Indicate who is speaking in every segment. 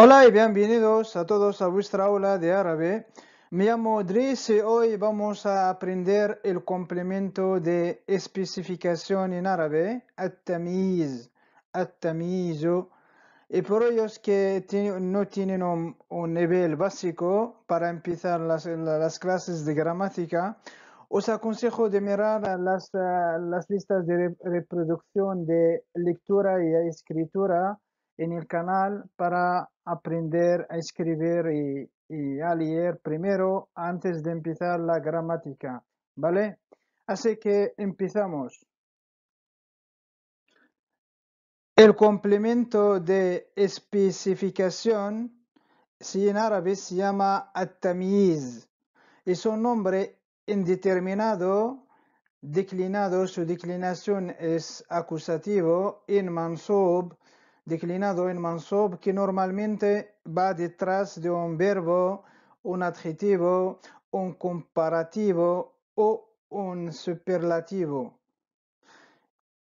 Speaker 1: Hola y bienvenidos a todos a vuestra aula de árabe. Me llamo Dries y hoy vamos a aprender el complemento de especificación en árabe, at-tamiz, at-tamizu. Y por ellos que no tienen un, nivel básico para empezar las, las, clases de gramática, os aconsejo de mirar las, las listas de reproducción de lectura y escritura en el canal para aprender a escribir y, a leer primero antes de empezar la gramática, ¿vale? Así que empezamos. El complemento de especificación, si en árabe se llama at-tamiz, es un nombre indeterminado declinado, su declinación es acusativo, en mansub, declinado en mansub que normalmente va detrás de un verbo, un adjetivo, un comparativo o un superlativo.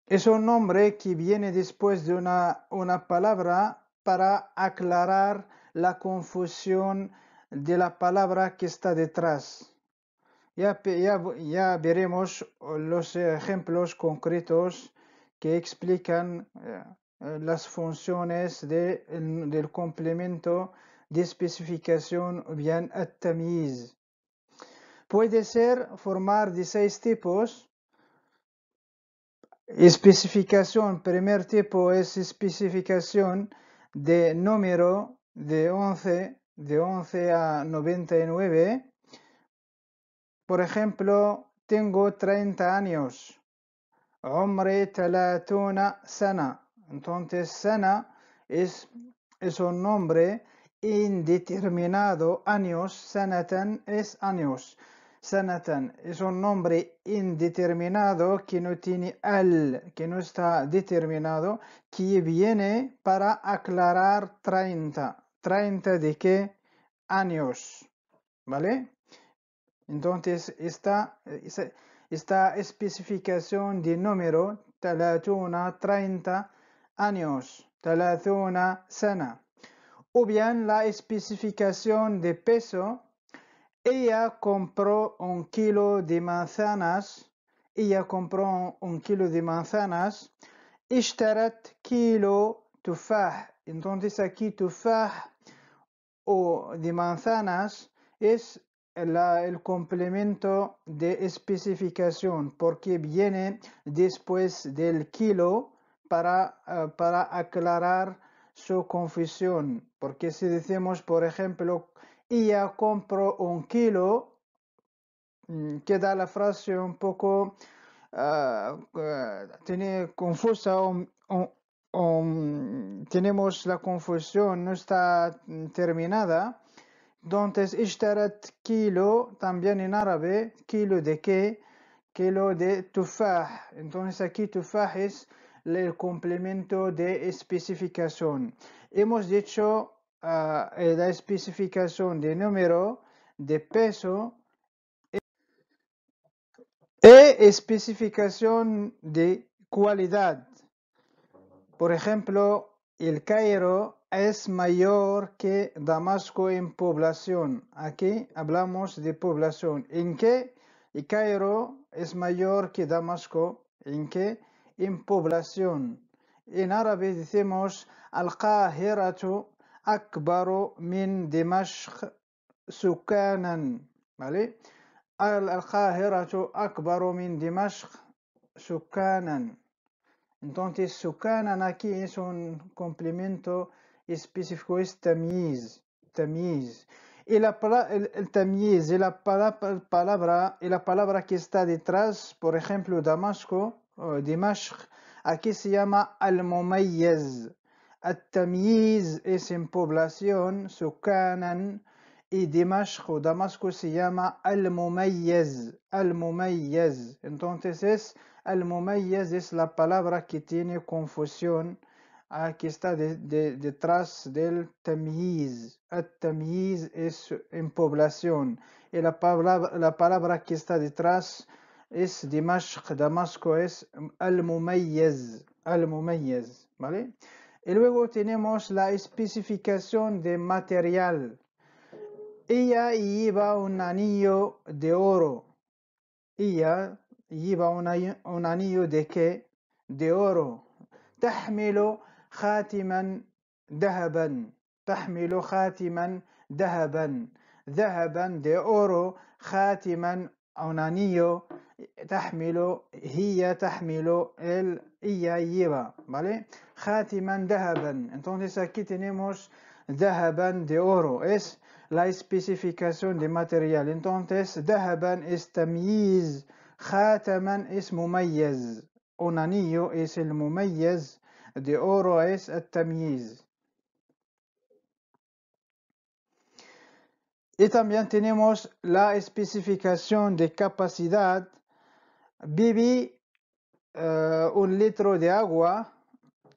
Speaker 1: Es un nombre que viene después de una, una palabra para aclarar la confusión de la palabra que está detrás. Ya, veremos los ejemplos concretos que explican eh, las funciones de, del complemento de especificación bien at-tamiz. Puede ser formar de seis tipos. Especificación, primer tipo es especificación de número de 11, de 11 a 99. Por ejemplo, tengo 30 años. عمري 30 sana. entonces, sana es, es un nombre indeterminado. Años, sanatan es años. Sanatan es un nombre indeterminado que no tiene al, que no está determinado, que viene para aclarar 30. ¿30 de qué? Años. ¿Vale? Entonces, esta, esta especificación de número, talatuna, 30, años, una sana. O bien la especificación de peso, ella compró un kilo de manzanas, ella compró un kilo de manzanas, ishtarat kilo tufah. Entonces aquí tufah o de manzanas es el complemento de especificación porque viene después del kilo para, ah, para aclarar su confesión. Porque si decimos, por ejemplo, ella compró un kilo, mm, queda la frase un poco ah, eh, tiene confusa o, mm, tenemos la confusión, no está terminada. Entonces, ishtarat kilo, también en árabe, kilo de qué, kilo de tufaj. Entonces aquí tufaj es el complemento de especificación. Hemos dicho ah, la especificación de número, de peso e especificación de cualidad. Por ejemplo, el Cairo es mayor que Damasco en población. Aquí hablamos de población. ¿En qué? El Cairo es mayor que Damasco. ¿En qué? En población. En árabe decimos Al-Qahiratu akbaru min Dimashq sukanan. ¿Vale? Al-Qahiratu akbaru min Dimashq sukanan. Entonces, sukanan aquí es un complemento específico, es tamiz. tamiz. El tamiz y la palabra, y la palabra que está detrás, por ejemplo, Damasco, Dimashq, aquí se llama Al-Mumayyiz. Al-Tamyiz es en población, Sukanan, y Dimashq o Damasco se llama Al-Mumayyiz. Al-Mumayyiz. Entonces es Al-Mumayyiz es la palabra que tiene confusión aquí está detrás del tamyiz. Al-Tamyiz es en población. Y la palabra, la palabra que está detrás es Dimashq, Damasco es Al-Mumayyiz, Al-Mumayyiz, ¿vale? Y luego tenemos la especificación de material. Ella lleva un anillo de oro. Ella lleva un anillo de qué? De oro. تحمل خاتما ذهبا تحمل خاتما ذهبا ذهبا de oro خاتما un anillo تحمل هي تحمل él ella. خاتما ذهبا entonces aquí tenemos ذهبا de oro es la especificación de material entonces ذهبا es تمييز خاتما es مميز un anillo es el مميز de oro التمييز y también tenemos la especificación de capacidad Bebí eh, un litro de agua.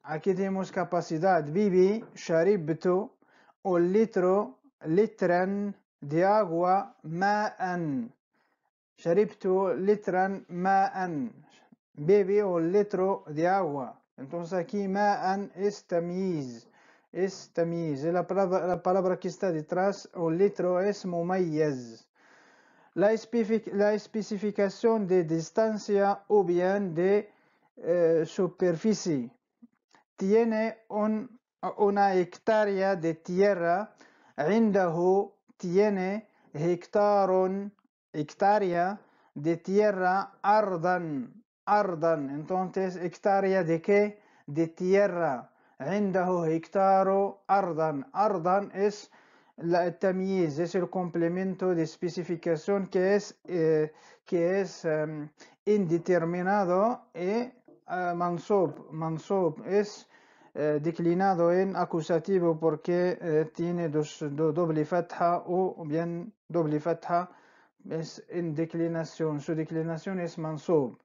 Speaker 1: Aquí tenemos capacidad. Bebí, sharibtu, un litro, litran de agua, ma'an. Sharibtu litran ma'an. Bebí un litro de agua. Entonces aquí ma'an es tamiz. Es tamiz. La palabra, la palabra que está detrás, un litro es mumayyaz la, espefi- la especificación de distancia o bien de eh, superficie tiene un- una hectárea de tierra عنده tiene hectare hectárea de tierra ardan ardan entonces hectárea de qué de tierra عنده hectare ardan ardan es la el tamyiz es el complemento de especificación que es eh, que es em, indeterminado y eh, mansub mansub. Es eh, declinado en acusativo porque tiene dos, do- doble fatha o bien doble fatha es en declinación. Su declinación es mansub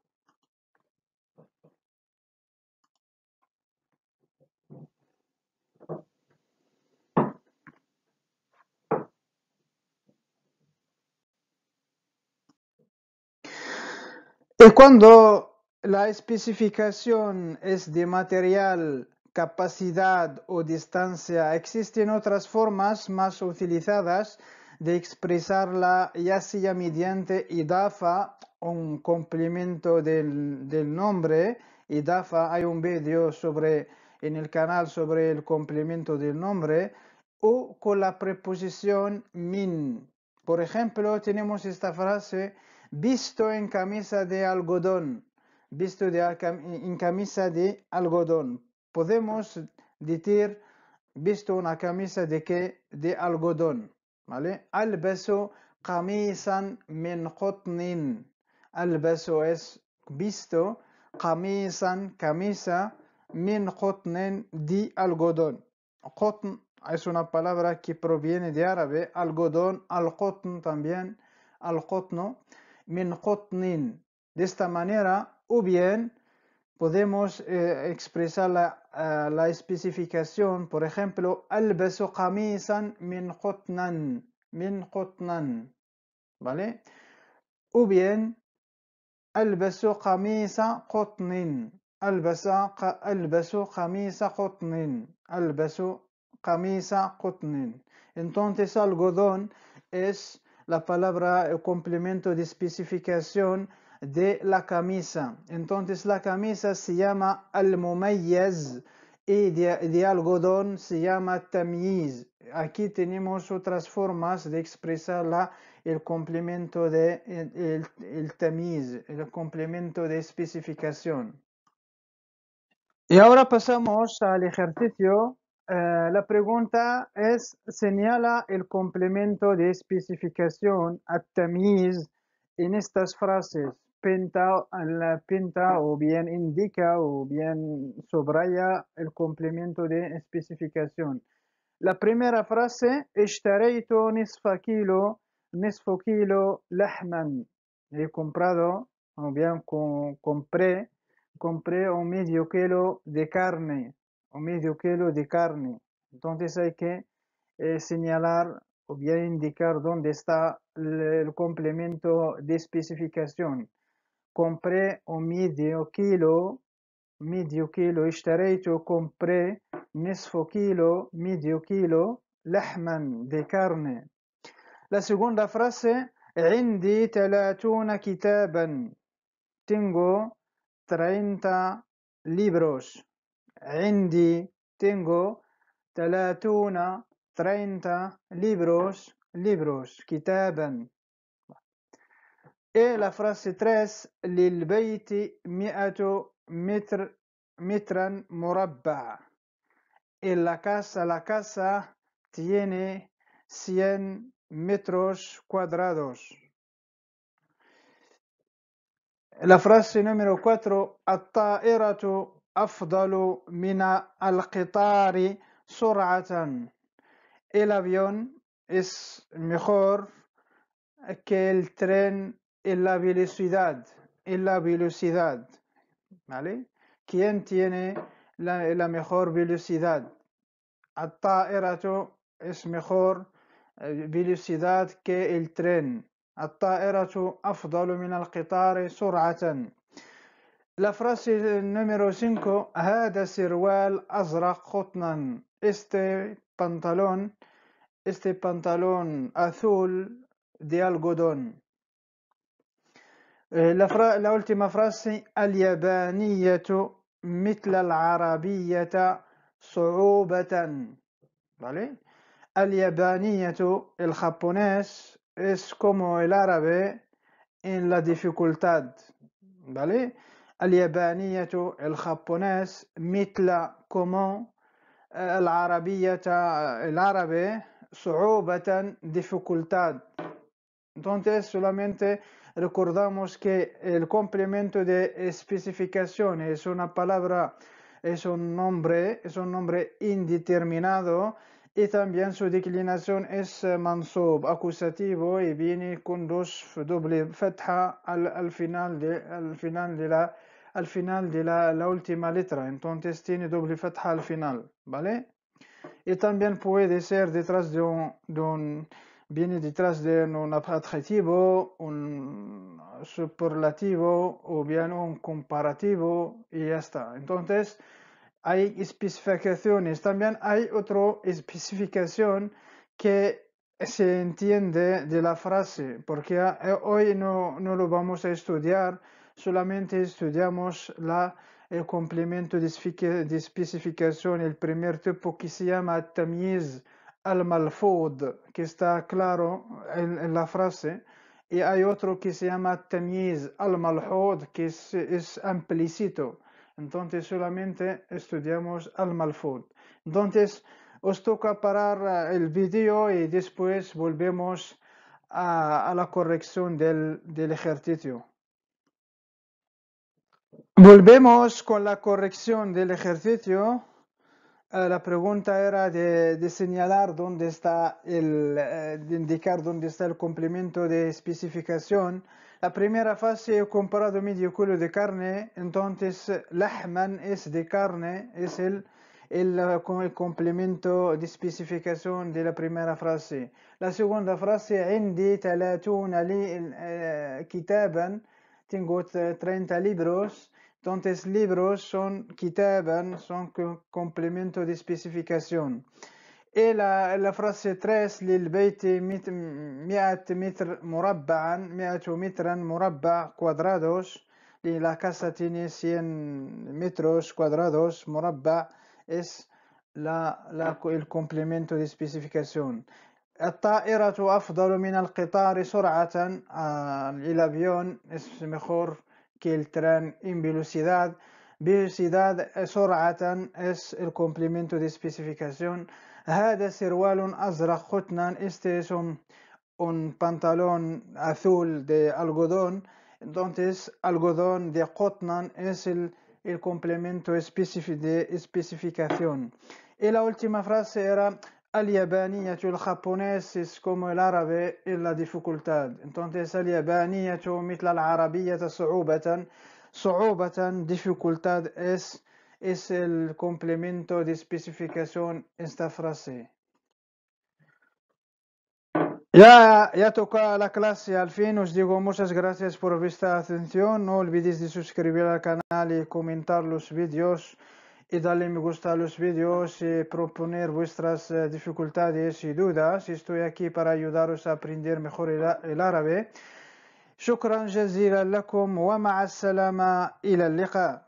Speaker 1: Y cuando la especificación es de material, capacidad o distancia, existen otras formas más utilizadas de expresarla, ya sea mediante idafa, un complemento del, nombre. Idafa, hay un vídeo sobre, en el canal sobre el complemento del nombre, o con la preposición min. Por ejemplo, tenemos esta frase, visto en camisa de algodón, visto de, en camisa de algodón. Podemos decir, visto una camisa de qué? De algodón, ¿vale? Albeso qamisan min qutnin. Albeso es visto, qamisan, camisa, min qutnin, de algodón. Qutn es una palabra que proviene de árabe, algodón, al-qutn también, al-qutno, min qutnin. De esta manera, o bien podemos eh, expresar la, eh, la, especificación, por ejemplo, albasu qamisan min qutnan, min qutnan, ¿vale? O bien, albasu qamisa qutnin, albasa, albasu qamisa qutnin, albasu qamisa qutnin. Entonces, algodón es la palabra el complemento de especificación de la camisa entonces la camisa se llama al-mumayyiz y de, algodón se llama tamyiz aquí tenemos otras formas de expresar la el complemento de el, el tamiz, el complemento de especificación. Y ahora pasamos al ejercicio. Eh, la pregunta es, señala el complemento de especificación a tamiz en estas frases. Pinta, la pinta o bien indica o bien subraya el complemento de especificación. La primera frase, اشتريت نصف كيلو نصف كيلو لحما. He comprado, o bien co- compré, compré un medio kilo de carne, un medio kilo de carne. Entonces hay que eh, señalar o bien indicar dónde está el, el complemento de especificación. Compré un medio kilo medio kilo اشتريت compré نصف كيلو medio kilo لحما de carne la segunda frase عندي ثلاثون كتابا tengo 30 libros عندي tengo ثلاثون 30 libros libros كتابا E la frase 3 للبيت 100 متر مترا مربع En la casa, la casa tiene 100 metros cuadrados. La frase número 4 الطائرة أفضل من القطار سرعة. إلى بيون إس ميخور كيل ترين إلا بيلوسيداد إلا بيلوسيداد مالي كين تيني إلا ميخور بيلوسيداد الطائرة إس ميخور بيلوسيداد كيل ترين الطائرة أفضل من القطار سرعةً. La frase número 5 هذا سروال أزرق قطنا este pantalón este pantalón azul de algodón Eh, la, fra- la última frase اليابانية مثل العربية صعوبة ¿vale? اليابانية el japonés es como el árabe en la dificultad ¿vale? اليابانية el japonés مثل como eh, العربية el árabe صعوبة dificultad entonces solamente recordamos que el complemento de especificación es una palabra, es un nombre, es un nombre indeterminado y también su declinación es eh, mansub, acusativo y viene con dos doble fatha al, al final de, al final de la al final de la, última letra, entonces tiene doble fatha al final, ¿vale? Y también puede ser detrás de un, de un viene detrás de un adjetivo, un superlativo o bien un comparativo y ya está. Entonces, hay especificaciones. También hay otra especificación que se entiende de la frase, porque hoy no, no lo vamos a estudiar, solamente estudiamos la, el complemento de especificación, el primer tipo que se llama tamiz al-malfud, que está claro en, la frase, y hay otro que se llama tamiz al-malhud, que es, es. Entonces solamente estudiamos al-malfud. Entonces os toca parar eh, el vídeo y después volvemos a, a la corrección del, del ejercicio. Volvemos con la corrección del ejercicio. Eh, la pregunta era de, de señalar dónde está el, eh, de indicar dónde está el complemento de especificación. La primera fase he comparado medio kilo de carne, entonces eh, lahman es de carne, es el, el, eh, con el complemento de especificación de la primera frase. La segunda frase عندي 30 لي- eh, كتابا tengo t- 30 libros Entonces, libros son kitaban, son co- complemento de especificación. Y la, la frase 3 للبيت مت- 100 متر مربعا 100 مترا مربع cuadrados y la casa tiene 100 metros cuadrados مربع es la, la- el complemento de especificación. الطائرة أفضل من القطار سرعة آه، el avión es que el tren en velocidad velocidad eh, سرعة es el complemento de especificación هذا سروال أزرق قطنا este es un, un pantalón azul de algodón entonces algodón de قطنا es el, el complemento especifi- de especificación y la última frase era اليابانية el japonés es como el árabe en la dificultad. Entonces, al-yabaniyatu mitla al-arabiyata su'ubatan. Su'ubatan, dificultad, es, es el complemento de especificación en esta frase. Ya, ya toca la clase, al fin os digo muchas gracias por vuestra atención, no olvidéis de suscribir al canal y comentar los vídeos y darle me gusta a los vídeos y proponer vuestras eh, dificultades y dudas. Estoy aquí para ayudaros a aprender mejor el, el árabe. شكرا جزيلا لكم ومع السلامة إلى اللقاء